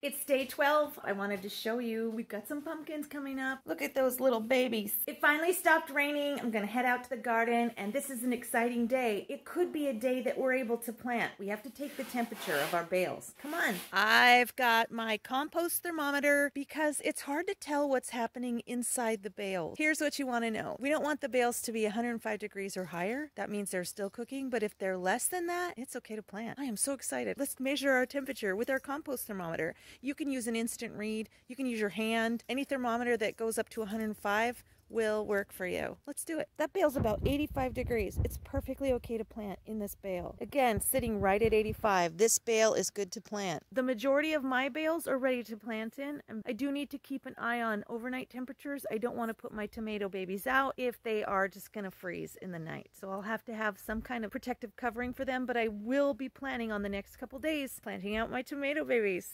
It's day 12. I wanted to show you. We've got some pumpkins coming up. Look at those little babies. It finally stopped raining. I'm going to head out to the garden, and this is an exciting day. It could be a day that we're able to plant. We have to take the temperature of our bales. Come on. I've got my compost thermometer because it's hard to tell what's happening inside the bales. Here's what you want to know. We don't want the bales to be 105 degrees or higher. That means they're still cooking, but if they're less than that, it's okay to plant. I am so excited. Let's measure our temperature with our compost thermometer. You can use an instant read. You can use your hand. Any thermometer that goes up to 105 will work for you. Let's do it. That bale's about 85 degrees. It's perfectly okay to plant in this bale. Again, sitting right at 85. This bale is good to plant. The majority of my bales are ready to plant in. I do need to keep an eye on overnight temperatures. I don't want to put my tomato babies out if they are just going to freeze in the night. So I'll have to have some kind of protective covering for them, but I will be planning on the next couple days planting out my tomato babies.